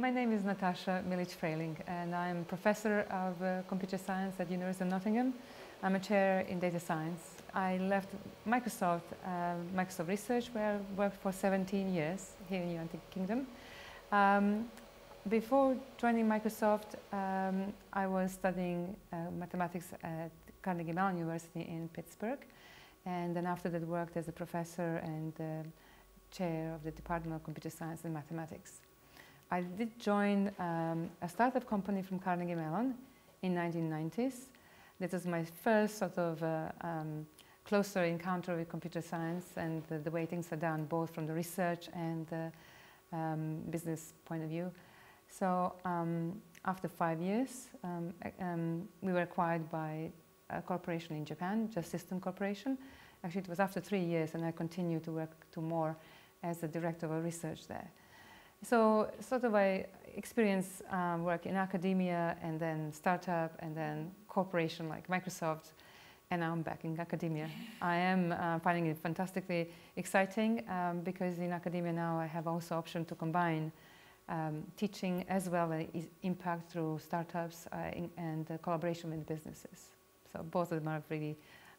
my name is Natasa Milic-Frayling and I'm professor of uh, computer science at University of Nottingham. I'm a chair in data science. I left Microsoft, uh, Microsoft Research where I worked for 17 years here in the United Kingdom. Um, before joining Microsoft, um, I was studying uh, mathematics at Carnegie Mellon University in Pittsburgh and then after that worked as a professor and uh, chair of the Department of Computer Science and Mathematics. I did join um, a startup company from Carnegie Mellon in 1990s. This was my first sort of uh, um, closer encounter with computer science and the, the, way things are done, both from the research and the um, business point of view. So um, after five years, um, um, we were acquired by a corporation in Japan, Just System Corporation. Actually, it was after three years, and I continued to work to more as the director of research there. So sort of I experience um, work in academia and then startup and then corporation like Microsoft and now I'm back in academia. I am uh, finding it fantastically exciting um, because in academia now I have also option to combine um, teaching as well as impact through startups uh, in, and uh, collaboration with businesses. So both of them are really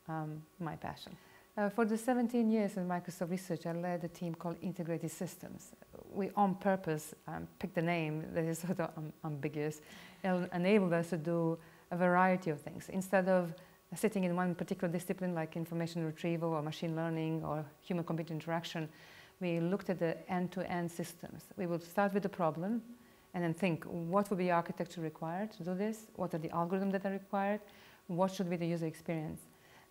um, my passion. Uh, for the 17 years in Microsoft Research, I led a team called Integrated Systems. We, on purpose, um, picked a name that is sort of ambiguous and enabled us to do a variety of things. Instead of sitting in one particular discipline like information retrieval or machine learning or human-computer interaction, we looked at the end-to-end -end systems. We would start with the problem and then think, what would be architecture required to do this? What are the algorithms that are required? What should be the user experience?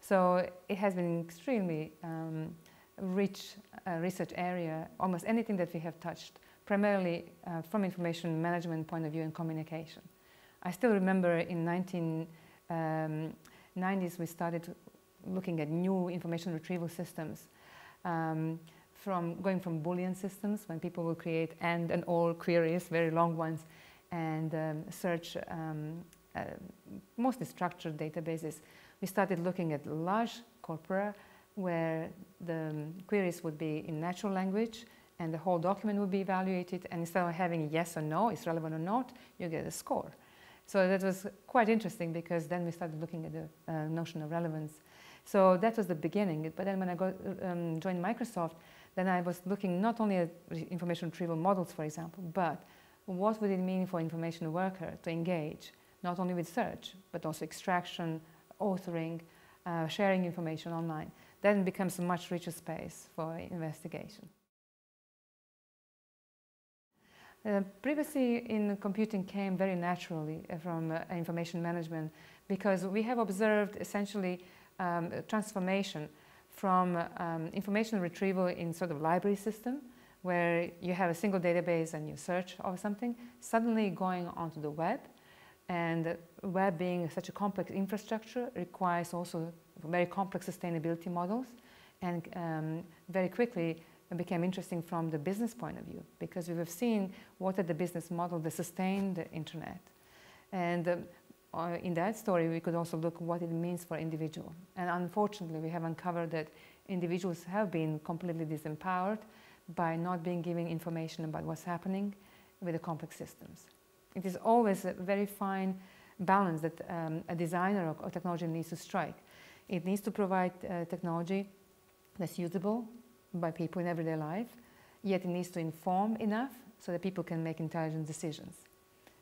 So it has been extremely um, rich uh, research area, almost anything that we have touched, primarily uh, from information management point of view and communication. I still remember in 1990s um, we started looking at new information retrieval systems. Um, from going from Boolean systems when people will create and and all queries, very long ones, and um, search um, uh, mostly structured databases we started looking at large corpora where the queries would be in natural language and the whole document would be evaluated and instead of having yes or no, it's relevant or not, you get a score. So that was quite interesting because then we started looking at the uh, notion of relevance. So that was the beginning. But then when I got, um, joined Microsoft, then I was looking not only at information retrieval models, for example, but what would it mean for information worker to engage, not only with search, but also extraction, authoring, uh, sharing information online. Then becomes a much richer space for investigation. Uh, privacy in computing came very naturally from uh, information management because we have observed essentially um, transformation from um, information retrieval in sort of library system where you have a single database and you search or something, suddenly going onto the web and web being such a complex infrastructure requires also very complex sustainability models and um, very quickly became interesting from the business point of view because we have seen what are the business model that sustain the internet. And um, uh, in that story, we could also look what it means for individual. And unfortunately, we have uncovered that individuals have been completely disempowered by not being given information about what's happening with the complex systems. It is always a very fine balance that um, a designer of, technology needs to strike. It needs to provide uh, technology that's usable by people in everyday life, yet it needs to inform enough so that people can make intelligent decisions.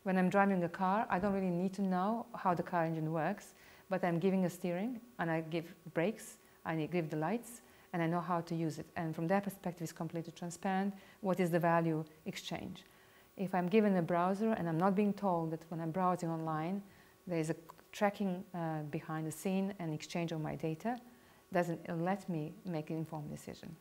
When I'm driving a car, I don't really need to know how the car engine works, but I'm giving a steering and I give brakes, and I give the lights, and I know how to use it. And from that perspective, it's completely transparent. What is the value exchange? if I'm given a browser and I'm not being told that when I'm browsing online, there is a tracking uh, behind the scene and exchange of my data, doesn't let me make an informed decision.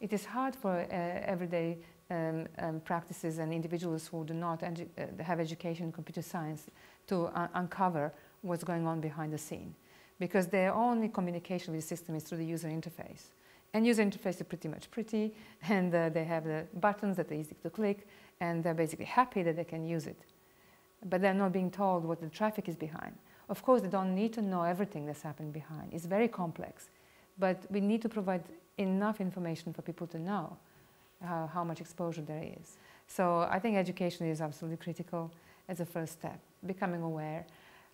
It is hard for uh, everyday um, um, practices and individuals who do not edu uh, have education in computer science to uh, uncover what's going on behind the scene because their only communication with the system is through the user interface. And user interface is pretty much pretty, and uh, they have the buttons that are easy to click, and they're basically happy that they can use it. But they're not being told what the traffic is behind. Of course, they don't need to know everything that's happening behind. It's very complex. But we need to provide enough information for people to know uh, how much exposure there is. So I think education is absolutely critical as a first step, becoming aware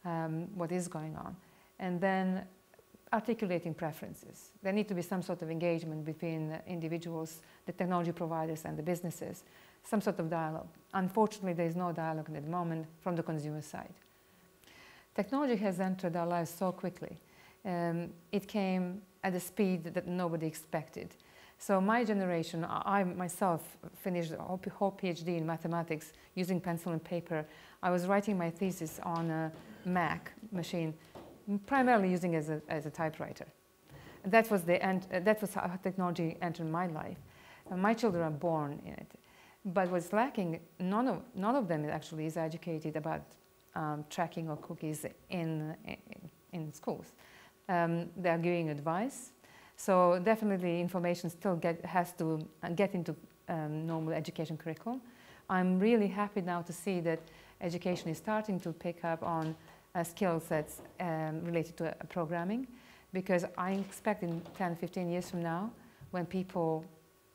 um, what is going on. And then articulating preferences. There need to be some sort of engagement between individuals, the technology providers and the businesses, some sort of dialogue. Unfortunately, there is no dialogue at the moment from the consumer side. Technology has entered our lives so quickly. Um, it came at a speed that nobody expected. So my generation, I myself finished a whole PhD in mathematics using pencil and paper. I was writing my thesis on a Mac machine, primarily using as a, as a typewriter. That was, the end, that was how technology entered my life. And my children are born in it. But what's lacking, none of, none of them actually is educated about um, tracking or cookies in, in, in schools. Um, they are giving advice. So definitely information still get, has to uh, get into um, normal education curriculum. I'm really happy now to see that education is starting to pick up on uh, skill sets um, related to uh, programming because I expect in 10, 15 years from now when people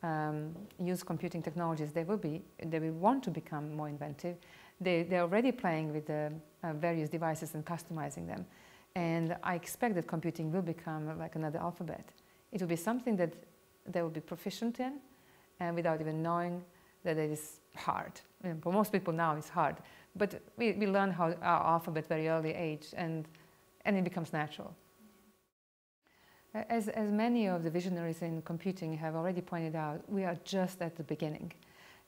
um, use computing technologies, they will, be, they will want to become more inventive. They, they're already playing with the uh, various devices and customizing them. And I expect that computing will become like another alphabet. It will be something that they will be proficient in and without even knowing that it is hard. For most people now it's hard. But we, we learn how our alphabet very early age and, and it becomes natural. As, as many of the visionaries in computing have already pointed out, we are just at the beginning.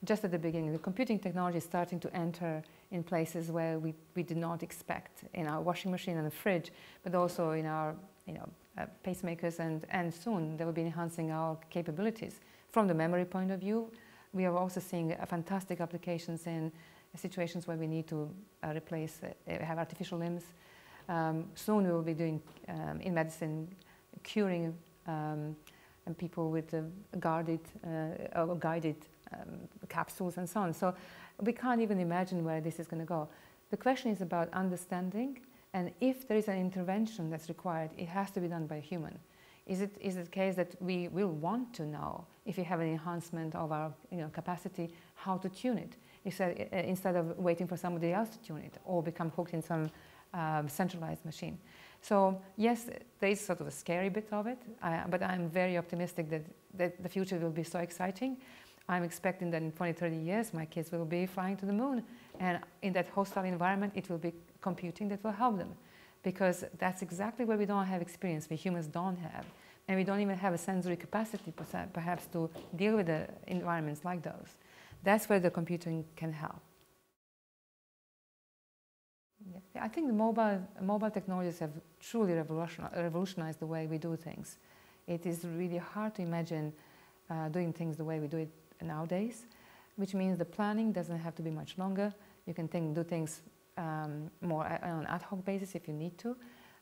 Just at the beginning. The computing technology is starting to enter in places where we, we did not expect, in our washing machine and the fridge, but also in our you know, uh, pacemakers, and, and soon they will be enhancing our capabilities. From the memory point of view, we are also seeing uh, fantastic applications in situations where we need to uh, replace, uh, have artificial limbs. Um, soon we will be doing um, in medicine curing um, and people with uh, guarded uh, or guided um, capsules and so on. So we can't even imagine where this is going to go. The question is about understanding, and if there is an intervention that's required, it has to be done by a human. Is it, is it the case that we will want to know if we have an enhancement of our you know, capacity, how to tune it, instead, uh, instead of waiting for somebody else to tune it or become hooked in some um, centralized machine? So yes, there is sort of a scary bit of it, uh, but I'm very optimistic that, that the future will be so exciting. I'm expecting that in 20, 30 years, my kids will be flying to the moon. And in that hostile environment, it will be computing that will help them. Because that's exactly where we don't have experience, we humans don't have. And we don't even have a sensory capacity, perhaps, to deal with the environments like those. That's where the computing can help. Yeah. I think the mobile, mobile technologies have truly revolutionized the way we do things. It is really hard to imagine uh, doing things the way we do it nowadays, which means the planning doesn't have to be much longer. You can think, do things um, more on an ad hoc basis if you need to.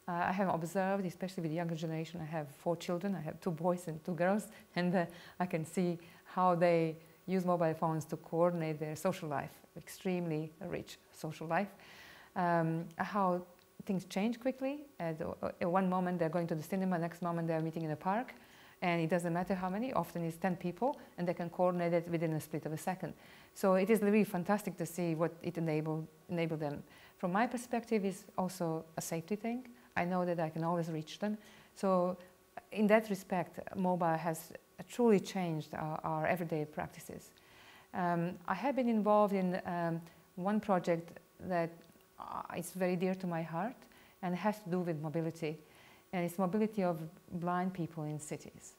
Uh, I have observed, especially with the younger generation, I have four children, I have two boys and two girls, and uh, I can see how they use mobile phones to coordinate their social life, extremely rich social life um, how things change quickly. At, one moment they're going to the cinema, next moment they're meeting in a park, and it doesn't matter how many, often it's 10 people, and they can coordinate it within a split of a second. So it is really fantastic to see what it enabled, enabled them. From my perspective, it's also a safety thing. I know that I can always reach them. So in that respect, mobile has truly changed our, our everyday practices. Um, I have been involved in um, one project that uh, it's very dear to my heart and it has to do with mobility. And it's mobility of blind people in cities.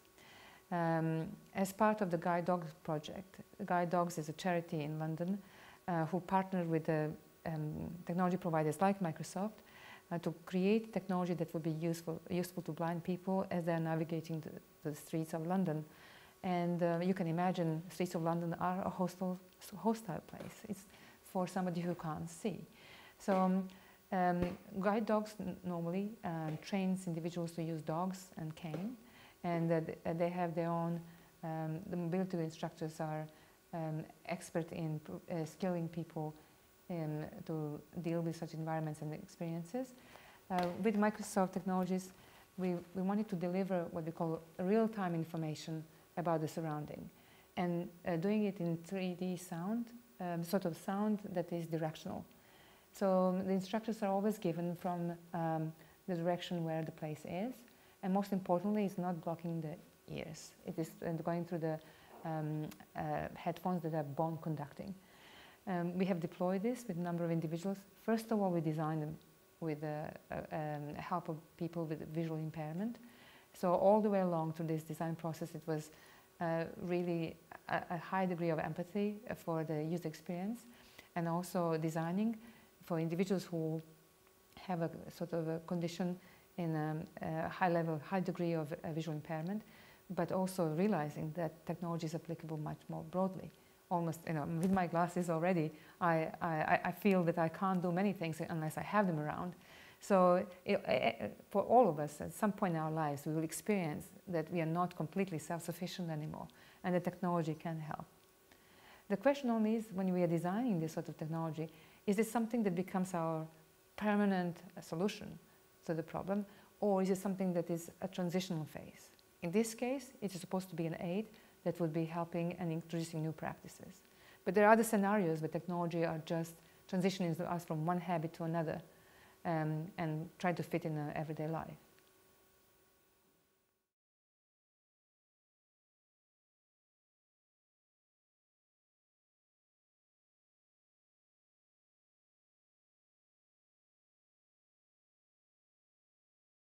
Um, as part of the Guide Dogs project, Guide Dogs is a charity in London uh, who partnered with um, technology providers like Microsoft uh, to create technology that will be useful, useful to blind people as they're navigating the, the streets of London. And uh, you can imagine streets of London are a hostile, hostile place. It's for somebody who can't see. So um, um, guide dogs normally um, trains individuals to use dogs and cane, and uh, they have their own. Um, the mobility instructors are um, expert in uh, skilling people um, to deal with such environments and experiences. Uh, with Microsoft Technologies, we, we wanted to deliver what we call real-time information about the surrounding. and uh, doing it in 3D sound, sort of sound that is directional. So the instructions are always given from um, the direction where the place is, and most importantly, it's not blocking the ears. It is uh, going through the um, uh, headphones that are bone conducting. Um, we have deployed this with a number of individuals. First of all, we designed them with the um, help of people with visual impairment. So all the way along through this design process, it was uh, really a, a, high degree of empathy for the user experience and also designing for individuals who have a sort of a condition in a, a high level, high degree of uh, visual impairment, but also realizing that technology is applicable much more broadly. Almost, you know, with my glasses already, I, I, I feel that I can't do many things unless I have them around. So it, for all of us, at some point in our lives, we will experience that we are not completely self-sufficient anymore, and the technology can help. The question only is, when we are designing this sort of technology, is it something that becomes our permanent solution to the problem, or is it something that is a transitional phase? In this case, it is supposed to be an aid that would be helping and introducing new practices. But there are other scenarios where technology are just transitioning us from one habit to another um, and try to fit in our everyday life.